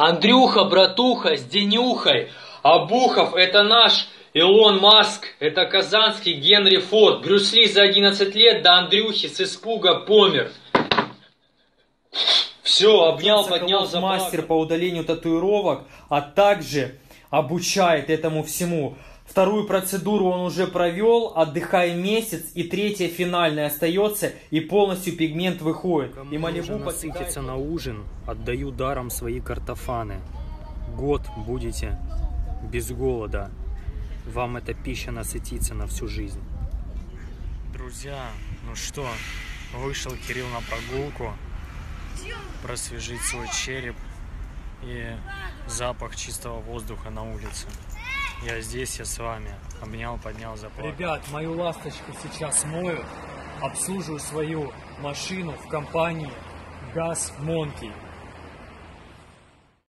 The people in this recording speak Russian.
Андрюха, братуха, с Денюхой. А Бухов это наш Илон Маск, это казанский Генри Форд. Брюс Ли за 11 лет до Андрюхи с испуга помер. Все, обнял, поднял, Соколов мастер по удалению татуировок, а также обучает этому всему. Вторую процедуру он уже провел, отдыхая месяц, и третья финальная остается, и полностью пигмент выходит. и Малибу насытиться на ужин, отдаю даром свои картофаны. Год будете без голода. Вам эта пища насытится на всю жизнь. Друзья, ну что, вышел Кирилл на прогулку, просвежить свой череп и запах чистого воздуха на улице. Я здесь, я с вами. Обнял, поднял, заплакал. Ребят, мою ласточку сейчас мою, обслуживаю свою машину в компании Газ Монки.